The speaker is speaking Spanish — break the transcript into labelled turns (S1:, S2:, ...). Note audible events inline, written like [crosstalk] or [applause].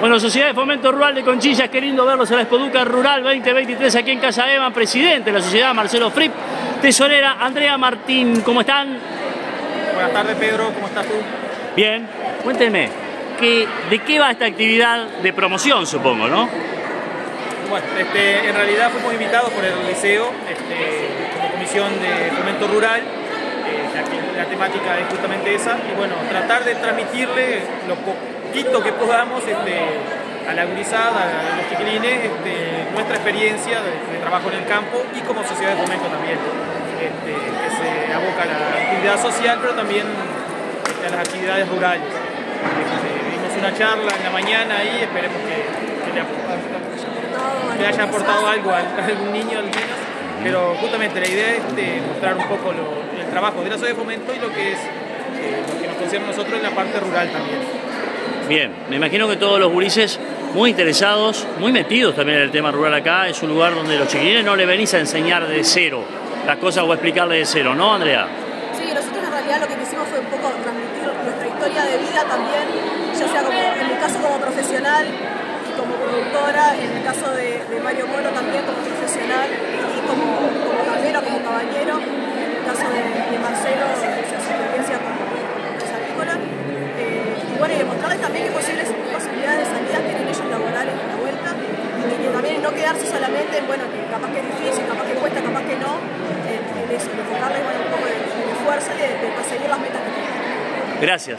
S1: Bueno, Sociedad de Fomento Rural de Conchillas, queriendo verlos en la Espoduca Rural 2023 aquí en Casa Eva, presidente de la sociedad Marcelo Fripp, tesorera Andrea Martín, ¿cómo están?
S2: Buenas tardes Pedro, ¿cómo estás tú?
S1: Bien, cuéntenme, ¿qué, ¿de qué va esta actividad de promoción supongo, no?
S2: Bueno, este, en realidad fuimos invitados por el liceo este, como comisión de fomento rural, eh, la, temática es justamente esa, y bueno, tratar de transmitirle lo poquito que podamos este, a la gurizada, a los chiquilines, este, nuestra experiencia de, de, trabajo en el campo y como sociedad de fomento también, este, que se aboca a la actividad social, pero también este, a las actividades rurales. Vimos una charla en la mañana y esperemos que, que le, que haya aportado algo a [laughs] algún niño, al menos. Pero justamente la idea es de mostrar un poco lo, el trabajo de la sociedad de fomento y lo que es eh, lo que nos concierne a nosotros en la parte rural también.
S1: Bien, me imagino que todos los gurises muy interesados, muy metidos también en el tema rural acá, es un lugar donde los chiquilines no le venís a enseñar de cero las cosas o a explicarle de cero, ¿no, Andrea?
S3: Sí, nosotros en realidad lo que quisimos fue un poco transmitir nuestra historia de vida también, ya sea como, en mi caso como profesional y como productora, en el caso de, Mario Moro también como profesional y como, como garbero, como caballero, en el caso de, Marcelo, su experiencia como empresa agrícola. Eh, y bueno, y también qué posibles posibilidades de salidas tienen ellos laborales a la vuelta y que también no quedarse solamente en, bueno, que capaz que es difícil, capaz que cuesta, capaz que no, en, en eso, de enfocarles bueno, un poco de, de esfuerzo y de, de conseguir las metas que tienen.
S1: Gracias.